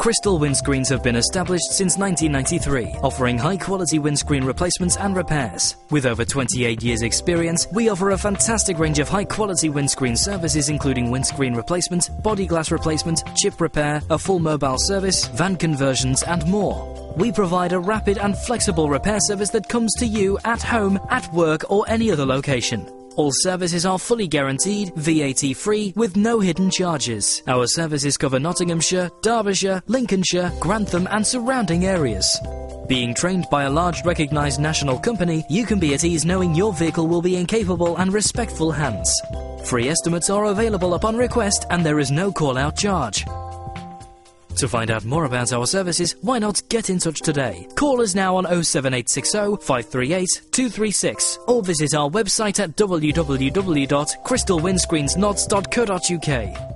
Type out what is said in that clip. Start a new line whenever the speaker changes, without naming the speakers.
Crystal Windscreens have been established since 1993, offering high quality windscreen replacements and repairs. With over 28 years' experience, we offer a fantastic range of high quality windscreen services, including windscreen replacement, body glass replacement, chip repair, a full mobile service, van conversions, and more. We provide a rapid and flexible repair service that comes to you at home, at work, or any other location. All services are fully guaranteed, VAT free, with no hidden charges. Our services cover Nottinghamshire, Derbyshire, Lincolnshire, Grantham, and surrounding areas. Being trained by a large recognised national company, you can be at ease knowing your vehicle will be in capable and respectful hands. Free estimates are available upon request and there is no call out charge. To find out more about our services, why not get in touch today? Call us now on 07860 538 236 or visit our website at www.crystalwindscreensnots.co.uk.